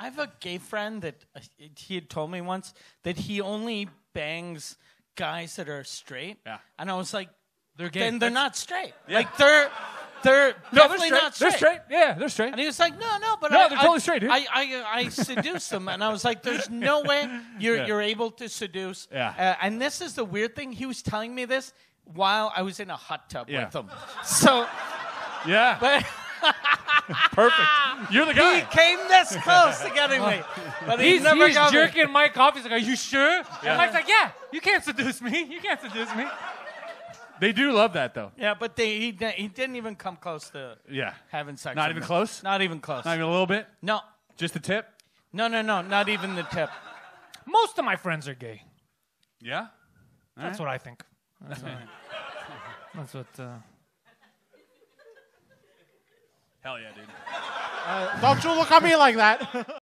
I have a gay friend that uh, he had told me once that he only bangs guys that are straight. Yeah. And I was like, They're gay. then they're not straight. Yeah. Like they're they're No, definitely they're not straight. They're straight. Yeah, they're straight. And he was like, no, no, but No, I, they're I- totally straight, dude. I, I, I seduced them, and I was like, there's no way you're Yeah. you're able to seduce. Yeah. Uh, and this is the weird thing. He was telling me this while I was in a hot tub Yeah. with him. So, Yeah. but Perfect. You're the guy. he came this close to getting me, but he He's, never he's got me. jerking Mike off. He's like, "Are you sure?" And Mike's like, "Yeah, you can't seduce me. You can't seduce me." They do love that though. Yeah, but they, he he didn't even come close to Yeah. having sex. Not even me. close? Not even close. Not even a little bit. no, Just a tip. no, no, no. Not even the tip. Most of my friends are gay. Yeah. That's what I think. That's what. That's what uh, Hell yeah, dude. Uh, don't you look at me like that.